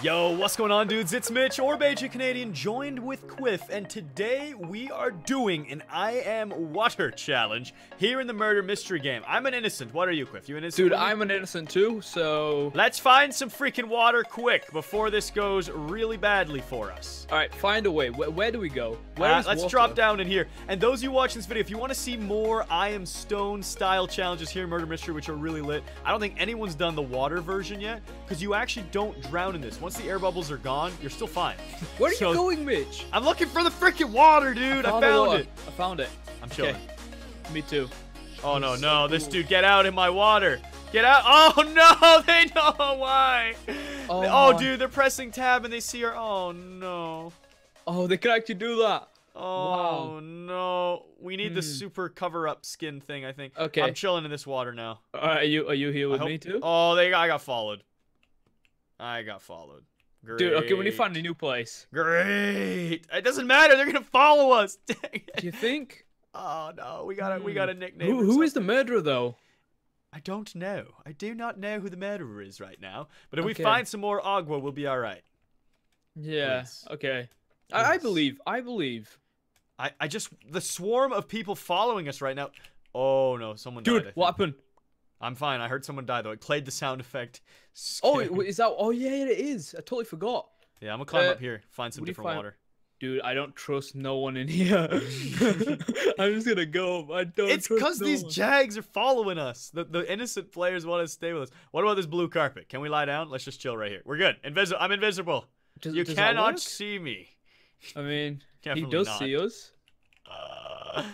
Yo, what's going on, dudes? It's Mitch, or Bajan Canadian, joined with Quiff, and today we are doing an I Am Water challenge here in the murder mystery game. I'm an innocent. What are you, Quiff? You an innocent? Dude, I'm an innocent too, so... Let's find some freaking water quick before this goes really badly for us. Alright, find a way. Where, where do we go? Where Uh, let's water? drop down in here. And those of you watching this video, if you want to see more I Am Stone style challenges here in Murder Mystery, which are really lit, I don't think anyone's done the water version yet, because you actually don't drown in this. Once the air bubbles are gone, you're still fine. Where are So- you going, Mitch? I'm looking for the freaking water, dude. I the found it. I found it. I'm chilling. Okay. Me too. Oh no, no, this dude, get out in my water. Get out. Oh no, they know why. Oh, Oh, dude, they're pressing tab and they see her. Oh no. Oh, they can actually do that. Oh no. We need the Hmm. super cover up skin thing, I think. Okay. I'm chilling in this water now. Alright, are you are you here I with hope- me too? Oh, they I got followed. I got followed. Great. Dude, okay, we need to find a new place. Great. It doesn't matter. They're gonna follow us. Dang it. Do you think? Oh no, we got to we Hmm. got a nickname. Who, who is the murderer though? I don't know. I do not know who the murderer is right now. But if we find some more agua, we'll be all right. Yeah. Please. Okay. I, I believe. I believe. I, I just the swarm of people following us right now. Oh no, someone Dude, think. what happened? I'm fine. I heard someone die though. It played the sound effect. Oh, Scared me. wait, is that? Oh yeah, it is. I totally forgot. yeah. I'm gonna climb uh, up here, find some what do you different find- water. Dude, I don't trust no one in here. I'm just gonna go. I don't. It's because no these one. jags are following us. The the innocent players want to stay with us. What about this blue carpet? Can we lie down? Let's just chill right here. We're good. Invisible. I'm invisible. Does- you does cannot see me. I mean, Definitely he does not. see us. Uh,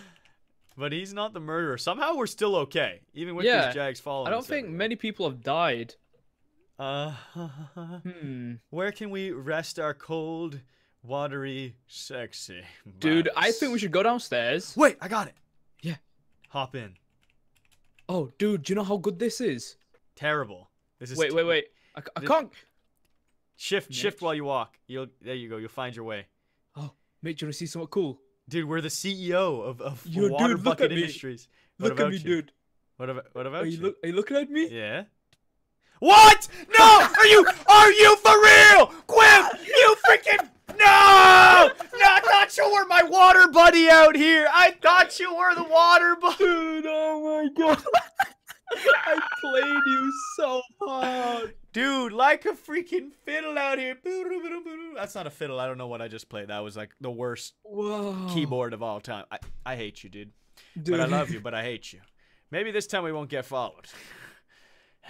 but he's not the murderer. Somehow we're still okay, even with Yeah, these jags following. I don't think everywhere. many people have died. Uh, Hmm. where can we rest our cold, watery, sexy? Dude, I think we should go downstairs. Wait, I got it. Yeah. Hop in. Oh, dude, do you know how good this is? Terrible. This is Wait, wait, wait. I, I can't. Shift, shift while you walk. You'll. There you go. You'll find your way. Oh, mate, do you want to see something cool? Dude, we're the CEO of, of Yo, Water dude, look Bucket. Industries. What Look at me, you? dude. What about what about Are you? you, look, are you looking at me? Yeah. What? No! Are you are you for real? Quiff! You freaking No! No, I thought you were my water buddy out here. I thought you were the water buddy. Dude, oh my god. I played you so hard. Dude, like a freaking fiddle out here. That's not a fiddle. I don't know what I just played. That was like the worst Whoa. keyboard of all time. I, I hate you, dude. Dude. But I love you, but I hate you. Maybe this time we won't get followed.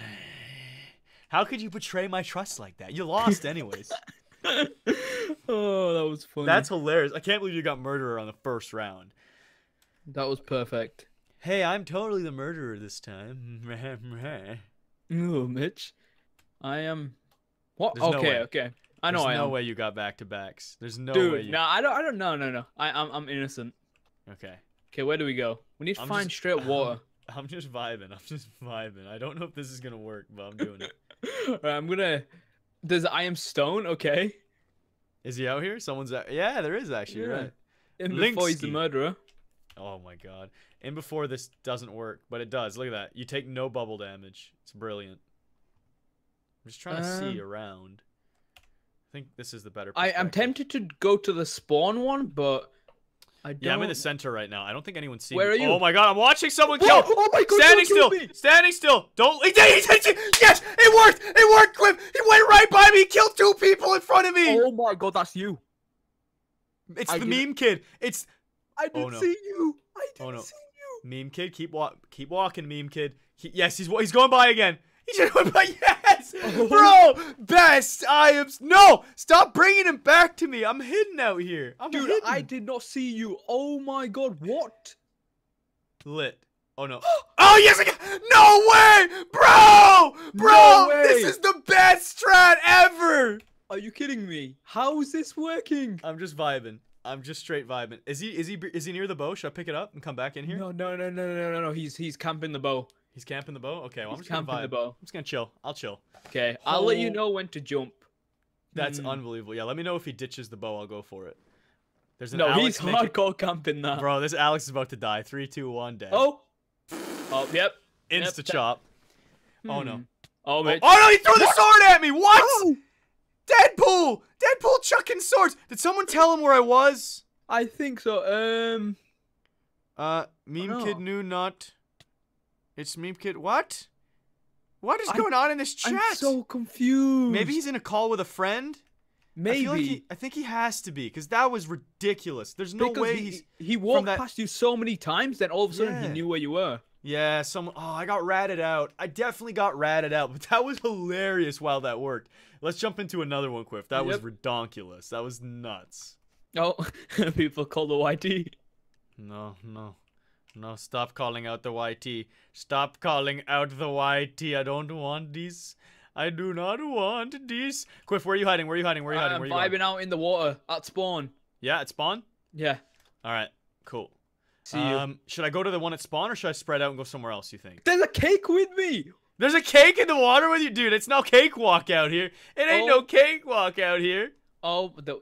How could you betray my trust like that? You lost anyways. oh, that was funny. That's hilarious. I can't believe you got murderer on the first round. that was perfect. Hey, I'm totally the murderer this time. Oh, Mitch. I am. What? There's okay, way. okay. I know There's I no am. way you got back to backs. There's no way Dude, you. no, I don't. I don't. No, no, no. I, I'm, I'm innocent. Okay. Okay, where do we go? We need to I'm find just- straight water. I'm just vibing. I'm just vibing. I don't know if this is gonna work, but I'm doing it. I'm gonna. There's I am stone. Okay. Is he out here? Someone's out. Yeah, there is actually. Yeah. Right. And before he's the murderer. Oh my god. And before this doesn't work, but it does. Look at that. You take no bubble damage. It's brilliant. I'm just trying to see Um, around. I think this is the better. I am tempted to go to the spawn one, but I don't. Yeah, I'm in the center right now. I don't think anyone's seen Where me. are you? Oh my god, I'm watching someone Oh, kill. oh my god! Standing still. me! Standing still. Don't. He did- he did- Yes, it worked. It worked, Quiff. He went right by me. Killed two people in front of me. Oh my god, that's you! it's I the didn't- meme kid. It's I oh, didn't no. see you. I Oh, didn't no. see you. meme kid. Keep walk. Keep walking, meme kid. He- yes, he's what he's going by again. He just went by. Yes, Oh. bro. Best. I am. No, stop bringing him back to me. I'm hidden out here. I'm Dude, hidden. I did not see you. Oh my god, what? lit. Oh no. Oh yes! I got- no way, bro, bro. No This is the best strat ever. Are you kidding me? How is this working? I'm just vibing. I'm just straight vibing. Is he? Is he? Is he near the bow? Should I pick it up and come back in here? No, no, no, no, no, no, no. He's he's camping the bow. He's camping the bow. Okay, well I'm He's just gonna camping vibe. the bow. I'm just gonna chill. I'll chill. Okay, I'll let you Oh. know when to jump. That's Hmm. unbelievable. Yeah, let me know if he ditches the bow. I'll go for it. There's an No, Alex he's making- hardcore camping that. Bro, this Alex is about to die. Three, two, one, dead. Oh. Oh, yep. Insta chop. Oh no. Hmm. Oh, Oh, Mitch. oh no, he threw the sword at me. What? Deadpool! Deadpool chucking swords. Did someone tell him where I was? I think so. Um, Uh, meme no. kid knew not. It's meme kid. What? What is I'm- going on in this chat? I'm so confused. Maybe he's in a call with a friend. I, maybe feel like he, I think he has to be because that was ridiculous. There's no because way he, he's. he walked that- past you so many times, that all of a sudden Yeah. he knew where you were. Yeah, some. Oh, I got ratted out. I definitely got ratted out, but that was hilarious while that worked. Let's jump into another one, Quiff. That was Yep. redonkulous. That was nuts. Oh, people call the YT. No, no. No, stop calling out the YT. Stop calling out the YT. I don't want these. I do not want these. Quiff, where are you hiding? Where are you hiding? Where are you hiding? I'm Where are you going? vibing out in the water at spawn. Yeah, at spawn? Yeah. All right, cool. See you. um, should I go to the one at spawn or should I spread out and go somewhere else, you think? There's a cake with me. There's a cake in the water with you, dude. It's no cakewalk out here. It ain't Oh. no cakewalk out here. Oh, the,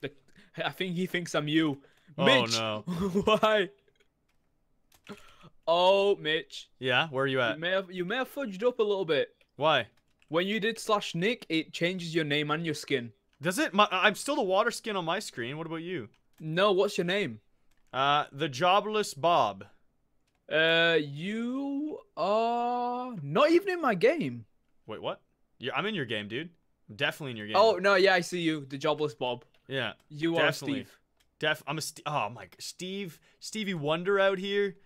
the I think he thinks I'm you. Oh, Mitch. no. Why? Oh, Mitch. Yeah, where are you at? You may have you may have fudged up a little bit. Why? When you did slash Nick, it changes your name and your skin. Does it? My, I'm still the water skin on my screen. What about you? No, what's your name? Uh, the jobless Bob. Uh, you are not even in my game. Wait, what? Yeah, I'm in your game, dude. I'm definitely in your game. Oh no, yeah, I see you, the jobless Bob. yeah, You Definitely. are Steve. def. I'm a. St- oh my, Steve, Stevie Wonder out here.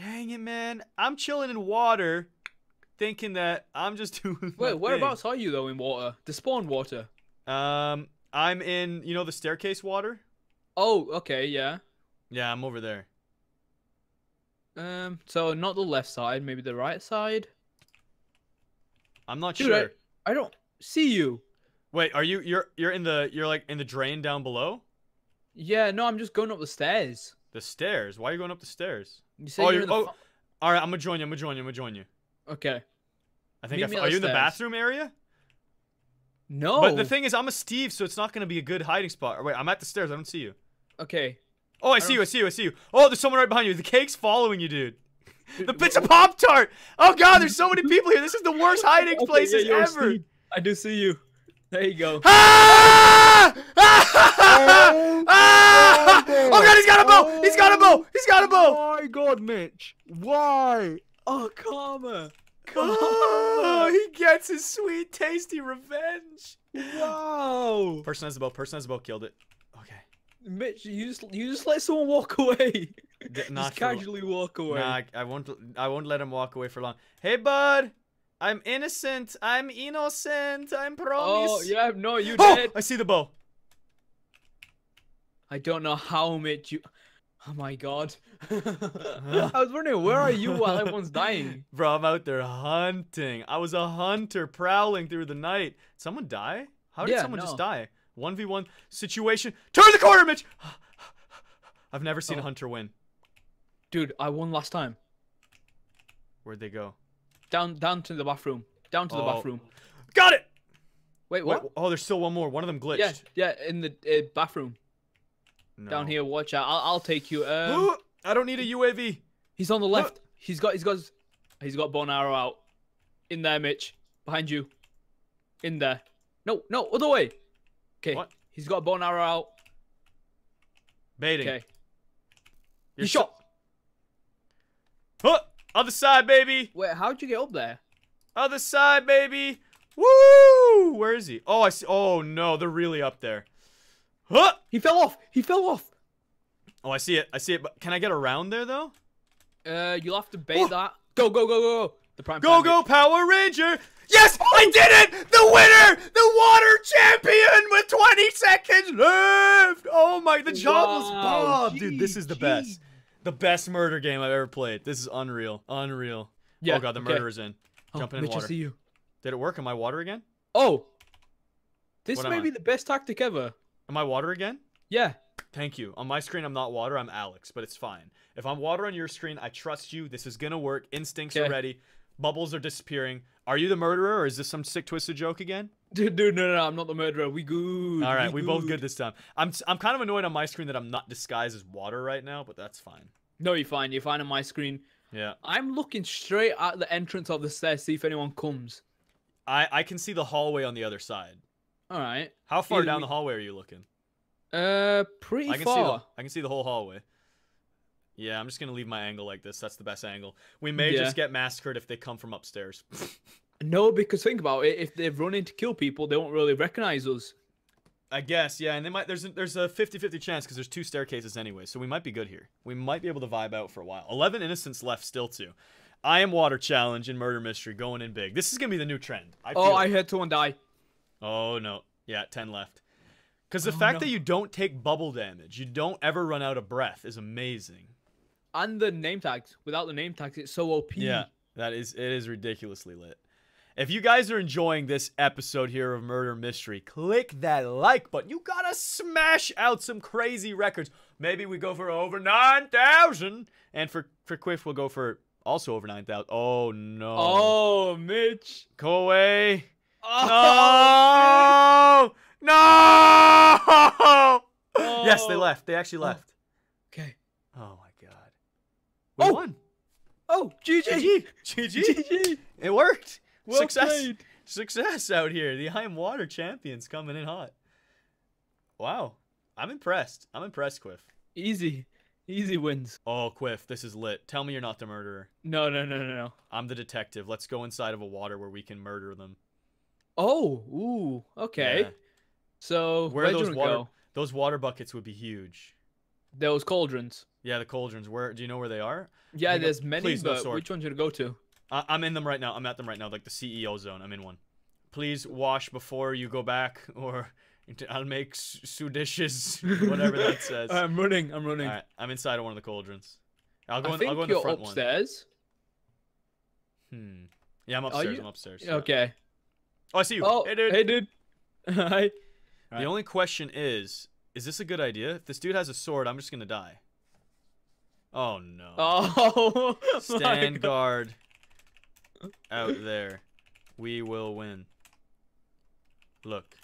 Dang it, man. I'm chilling in water, thinking that I'm just doing. Wait, thing. whereabouts are you though in water? The spawn water. Um, I'm in. You know the staircase water. Oh, okay, yeah. Yeah, I'm over there. Um, so not the left side, maybe the right side. I'm not Dude, sure. I don't see you. Wait, are you? You're you're in the. You're like in the drain down below. Yeah, no, I'm just going up the stairs. The stairs. Why are you going up the stairs? You say Oh, you're you're- in the oh. All right, I'm gonna join you. I'm gonna join you. I'm gonna join you. Okay. I think. I me f- on are you in the bathroom area? No. But the thing is, I'm a Steve, so it's not gonna be a good hiding spot. Or wait, I'm at the stairs. I don't see you. Okay. Oh, I, I see you. I see you. I see you. Oh, there's someone right behind you. The cake's following you, dude. The pizza pop tart. Oh God, there's so many people here. This is the worst hiding Okay, places yeah, ever. Steve. I do see you. There you go. Ah! Ah! Oh God, he's got a bow. He's got a bow. Oh he's got a bow. Oh my god, Mitch. Why? Oh, karma. Oh, he gets his sweet, tasty revenge. Wow. Person has a bow. Person has a bow. Killed it. Okay. Mitch, you just you just let someone walk away. D- not just casually walk away. Nah, I, I won't. I won't let him walk away for long. Hey, bud. I'm innocent. I'm innocent. I'm oh, promise. oh yeah, no, you Oh, dead. I see the bow. I don't know how Mitch you. Oh my god. I was wondering where are you while everyone's dying. Bro, I'm out there hunting. I was a hunter prowling through the night. Someone die? How did Yeah, someone just die? 1v1 situation. Turn the corner, Mitch! I've never seen a Oh. hunter win. Dude, I won last time. Where'd they go? Down down to the bathroom. Down to the Oh. bathroom. Got it! Wait, Wait, what? oh, there's still one more. One of them glitched. Yeah, yeah, in the uh, bathroom. Down here, watch out. I'll, I'll take you. Um, I don't need a UAV. he's on the left. He's got he's got he's got bow and arrow out. In there, Mitch. Behind you. In there. No, no, other way. Okay. He's got a bow arrow out. Baiting. Okay. You're He shot. Huh! Other side, baby. Wait, how'd you get up there? Other side, baby. Woo! Where is he? Oh, I see. Oh no, they're really up there. Huh! He fell off. He fell off. Oh, I see it. I see it. But can I get around there though? Uh, you'll have to bait Oh. that. Go, go, go, go, go. The prime Go, time, go, Power Ranger! Yes, I did it! The winner, the water champion, with 20 seconds left. Oh my, the jobless Wow, Bob, dude. This is the GG. best, the best murder game I've ever played. This is unreal, unreal. Yeah, oh god, the okay. murderer's in. Oh, Jumping in Mitch, I water. see you. Did it work? Am I water again? Oh. This What may be the best tactic ever. Am I water again? Yeah. Thank you. On my screen, I'm not water. I'm Alex, but it's fine. If I'm water on your screen, I trust you. This is gonna work. Instincts are ready. Bubbles are disappearing. Are you the murderer, or is this some sick twisted joke again? Dude, dude, no, no, no, I'm not the murderer. We good. All right, we both good this time. I'm I'm kind of annoyed on my screen that I'm not disguised as water right now, but that's fine. No, you're fine. You're fine on my screen. Yeah, I'm looking straight at the entrance of the stairs, see if anyone comes. I I can see the hallway on the other side. All right. How far down we- the hallway are you looking? Uh, pretty I can far. see the I can see the whole hallway. Yeah, I'm just gonna leave my angle like this. That's the best angle. We may Yeah. just get massacred if they come from upstairs. No, because think about it. If they've run in to kill people, they won't really recognize us. I guess, yeah, and they might there's a, there's a 50-50 chance because there's two staircases anyway, so we might be good here. We might be able to vibe out for a while. 11 innocents left still too. I am water challenge and murder mystery going in big. This is gonna be the new trend. I Oh, I it. heard someone die. Oh no. Yeah, 10 left. Cuz the Oh, fact no. that you don't take bubble damage, you don't ever run out of breath is amazing. And the name tags. Without the name tags, it's so OP. Yeah, that is it is ridiculously lit. If you guys are enjoying this episode here of Murder Mystery, click that like button. You gotta smash out some crazy records. Maybe we go for over nine thousand, and for for Quiff we'll go for also over nine thousand. Oh no! Oh, Mitch. go away! Oh, No! No! Yes, they Oh. left. They actually oh. left. Okay. Oh my god! We Oh! won. Oh, GG. GG. GG. GG. It worked. Well Success. played. Success out here. The I am Water champions coming in hot. Wow. I'm impressed. I'm impressed, Quiff. Easy. Easy wins. Oh, Quiff, this is lit. Tell me you're not the murderer. No, no, no, no, no. I'm the detective. Let's go inside of a water where we can murder them. Oh, ooh. Okay. Yeah. So Where those water go? those water buckets would be huge. Those cauldrons. Yeah, the cauldrons. Where do you know where they are? Yeah, there's many, please, no but sword. which one should I go to? I- I'm in them right now. I'm at them right now, like the CEO zone. I'm in one. Please wash before you go back, or I'll make s- su dishes, whatever that says. I'm running. I'm running. All right, I'm inside of one of the cauldrons. I'll go. I in, think I'll go in you're the front upstairs. one. Hmm. Yeah, I'm upstairs. I'm upstairs. yeah. Okay. Oh, I see you. Oh, hey, dude. Hey, dude. Hi. The Alright. only question is, is this a good idea? If this dude has a sword, I'm just gonna die. Oh no. Oh. Stand guard out there. We will win. Look.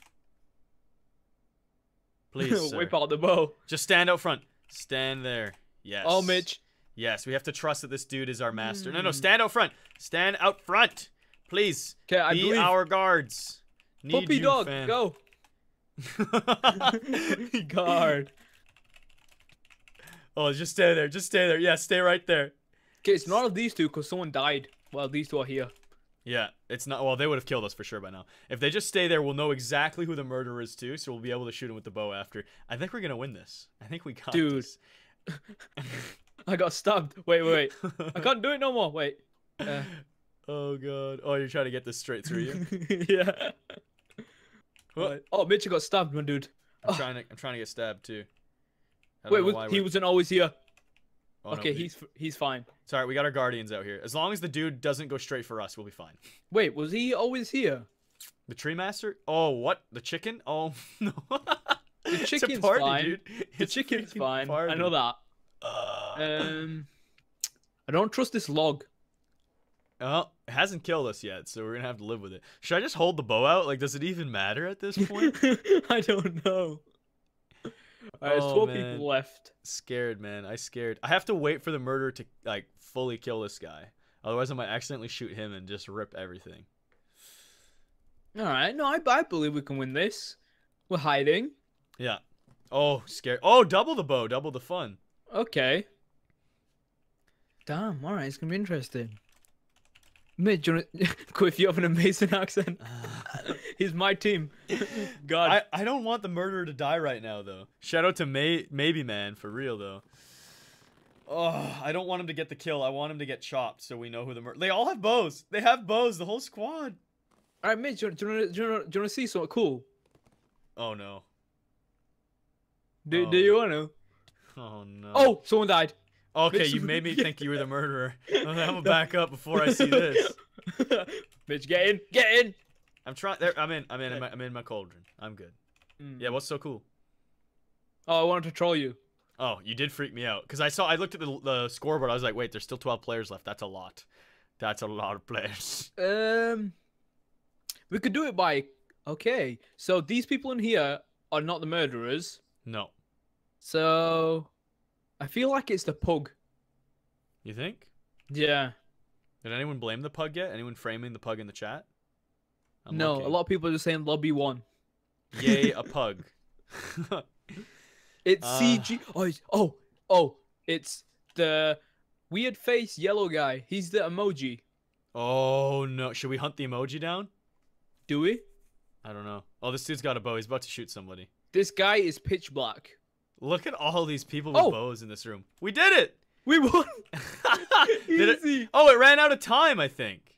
Please, sir. Whip out the bow. Just stand out front. Stand there. Yes. Oh, Mitch. Yes, we have to trust that this dude is our master. No, no, Hmm. stand out front. Stand out front. Please. Okay, I be believe. our guards. Need Puppy you, dog, fam. go. Guard. oh, just stay there. Just stay there. Yeah, stay right there. Okay, it's not of these two because someone died while these two are here. Yeah, it's not. Well, they would have killed us for sure by now. If they just stay there, we'll know exactly who the murderer is too, so we'll be able to shoot him with the bow after. I think we're gonna win this. I think we got Dude. this. I got stabbed. Wait, wait, wait. I can't do it no more. Wait. Uh, oh god. Oh, you're trying to get this straight through you. yeah. Well, Wait. Oh, Mitch got stabbed, my dude. I'm trying to. I'm trying to get stabbed too. Wait, was, he we're- wasn't always here. oh, okay, he- he's he's fine. It's alright. We got our guardians out here. As long as the dude doesn't go straight for us, we'll be fine. Wait, was he always here? The tree master? Oh, what? The chicken? Oh no. The chicken's party, fine. dude. The It's chicken's freaking fine. I know that. Uh, Um, I don't trust this log. Oh, it hasn't killed us yet, so we're gonna have to live with it. Should I just hold the bow out? Like, does it even matter at this point? I don't know. Alright, there's Oh, four man. people left. scared, man. I scared. I have to wait for the murderer to like fully kill this guy. Otherwise, I might accidentally shoot him and just rip everything. All right, no, I, I believe we can win this. We're hiding. Yeah. Oh, scared. Oh, double the bow, double the fun. Okay. Damn. All right, it's gonna be interesting. Mitch, do you. Quiff, you have an amazing accent. He's my team. God. I, I don't want the murderer to die right now though. Shout out to May maybe man for real though. Oh, I don't want him to get the kill. I want him to get chopped so we know who the murderer. They all have bows. They have bows. The whole squad. All right, Mitch, do you, do, you do, you you wanna see something cool? Oh no. Do, Oh. do you want to? Oh no. Oh, someone died. Okay, Mitch- you made me think you were the murderer. I'm gonna back up before I see this. Mitch, get in, get in. I'm trying. There, I'm in. I'm in. I'm in, I'm in my cauldron. I'm good. Mm. Yeah. What's so cool? Oh, I wanted to troll you. Oh, you did freak me out because I saw. I looked at the, the scoreboard. I was like, wait, there's still 12 players left. That's a lot. That's a lot of players. Um, we could do it by. Okay, so these people in here are not the murderers. No. So, I feel like it's the pug. You think? Yeah. Did anyone blame the pug yet? Anyone framing the pug in the chat? I'm no, looking. a lot of people are just saying lobby one. Yay, a pug. It's Uh. CG. Oh, oh, oh, it's the weird face yellow guy. He's the emoji. oh no, should we hunt the emoji down? Do we? I don't know. Oh, this dude's got a bow. He's about to shoot somebody. This guy is pitch black. Look at all these people with Oh. bows in this room. We did it! We won. did it? Easy. Oh, it ran out of time, I think.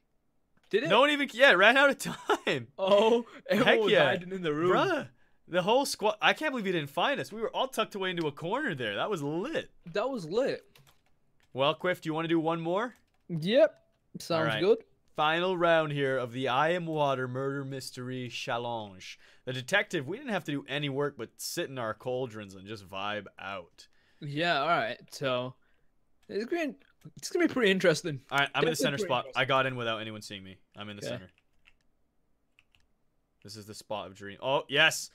Did it? No one even. Yeah, it ran out of time. Oh, everyone Heck yeah. hiding in the room. Bruh. The whole squad. I can't believe you didn't find us. We were all tucked away into a corner there. That was lit. That was lit. Well, Quiff, do you want to do one more? Yep. Sounds right. good. Final round here of the I Am Water Murder Mystery Challenge. The detective, we didn't have to do any work but sit in our cauldrons and just vibe out. Yeah. All right. So it's going. It's gonna be pretty interesting. All right, I'm in the center spot. I got in without anyone seeing me. I'm in the Okay. center. This is the spot of dream. Oh yes.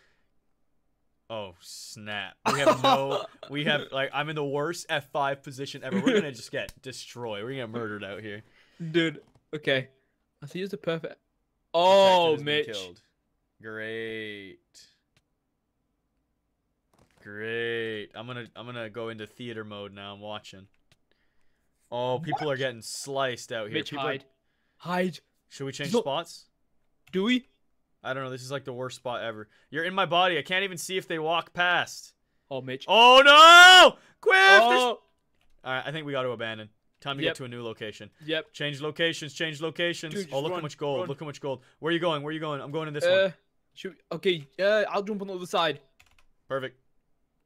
Oh snap! We have no. we have like I'm in the worst F5 position ever. We're gonna just get destroyed. We're gonna get murdered out here. Dude. Okay. I think it's the perfect. Oh, Mitch. killed. Great. Great. I'm gonna I'm gonna go into theater mode now. I'm watching. Oh, people are getting sliced out here. Mitch, people are- hide. Hide. Should we change No. spots? Do we? I don't know. This is like the worst spot ever. You're in my body. I can't even see if they walk past. Oh, Mitch. Oh no! Quiff! Oh, All right, I think we got to abandon. Time to Yep. get to a new location. yep. Change locations. Change locations. Dude, oh, look how much gold. run. Look how much gold. Where are you going? Where are you going? I'm going in this Uh, one. should okay. Uh, I'll jump on the other side. Perfect.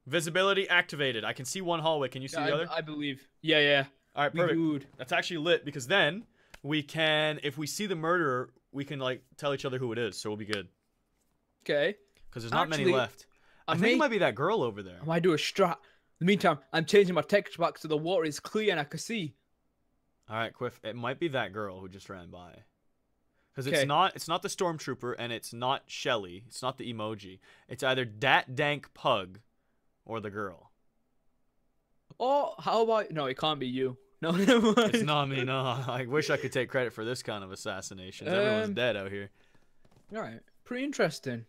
Visibility activated. I can see one hallway. Can you see Yeah, the I, other? I believe. Yeah, yeah. All right, perfect. good. That's actually lit because then we can, if we see the murderer, we can like tell each other who it is. So we'll be good. Okay. Because there's not many left. I, I think it might be that girl over there. I might do a strat. In the meantime, I'm changing my texture back so the water is clear and I can see. All right, Quiff. It might be that girl who just ran by. Because it's Okay. not it's not the stormtrooper and it's not Shelly. It's not the emoji. It's either Dat Dank Pug or the girl. Oh, how about no? It can't be you. No, never mind. It's not me, no. I wish I could take credit for this kind of assassinations. Everyone's Um, dead out here. All right, pretty interesting.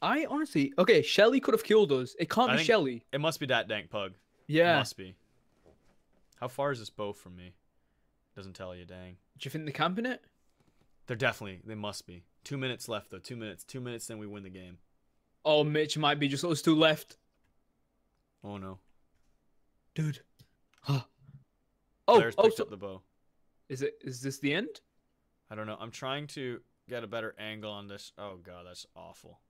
I honestly, okay, Shelly could have killed us. It can't I be think- Shelly. It must be Dat Dank Pug. Yeah. It Yeah. must be. How far is this bow from me? Doesn't tell you, dang. Do you think they're camping it? They're definitely, they must be. Two minutes left, though. Two minutes. Two minutes, then we win the game. Oh, Mitch might be just us two left, Oh, no. dude. Huh. Oh, Blair's oh, picked so, up the bow. is it? Is this the end? I don't know. I'm trying to get a better angle on this. Oh, God, that's awful.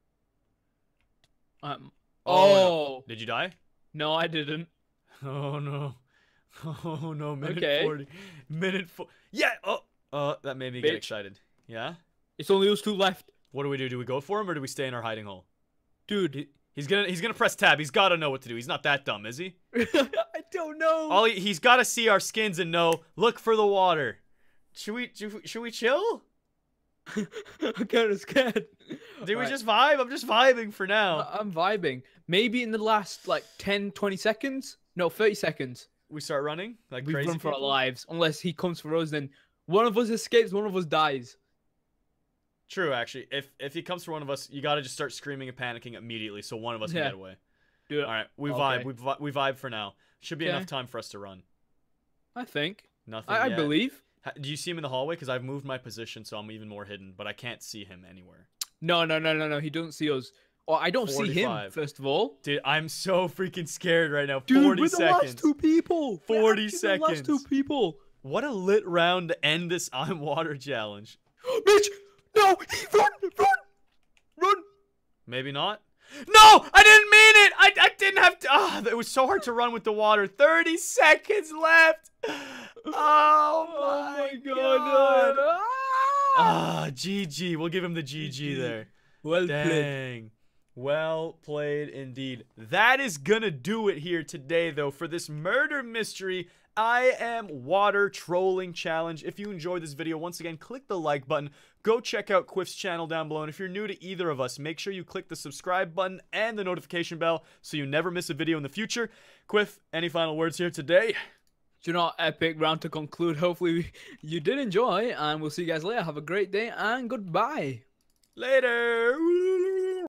Um. Oh, no. Oh, Did you die? no, I didn't. Oh, no. Oh, no. Minute Okay. 40. Minute 4. Yeah! Oh! Uh, that made me get excited. Yeah? It's only those two left, What do we do? Do we go for him or do we stay in our hiding hole? dude. He's gonna he's gonna press tab. He's gotta know what to do. He's not that dumb, is he? I don't know. All he, he's gotta see our skins and know. Look for the water. Should we should, we chill? I'm kind of scared. Do we Right. just vibe? I'm just vibing for now. I'm vibing. Maybe in the last like 10, 20 seconds. No, 30 seconds. We start running like We crazy. run for our lives. Unless he comes for us, then one of us escapes, one of us dies. True, actually. If if he comes for one of us, you gotta just start screaming and panicking immediately, so one of us Yeah. can get away. Dude, All right, we Okay. vibe. We vi- we vibe for now. Should be enough time for us to run. I think. Nothing. I, I believe. Do you see him in the hallway? Because I've moved my position, so I'm even more hidden, but I can't see him anywhere. No, no, no, no, no. He doesn't see us. Or I don't see him, first of all. Dude, I'm so freaking scared right now. Dude, 40 we're the last two people. 40 We're 40 actually The last two people. What a lit round to end this I'm water challenge. Mitch! No! Run! Run! Run! Maybe not. No, I didn't mean it. I, I didn't have to. Ah, it was so hard to run with the water. 30 seconds left. Oh my, god. Ah! Ah, GG. We'll give him the GG GG. there. Well played. Well played indeed. That is gonna do it here today, though, for this murder mystery. I am water trolling challenge. If you enjoyed this video, once again, click the like button. Go check out Quiff's channel down below. And if you're new to either of us, make sure you click the subscribe button and the notification bell so you never miss a video in the future. Quiff, any final words here today? Do you know, epic round to conclude. Hopefully you did enjoy, and we'll see you guys later. Have a great day, and goodbye. Later. Woo!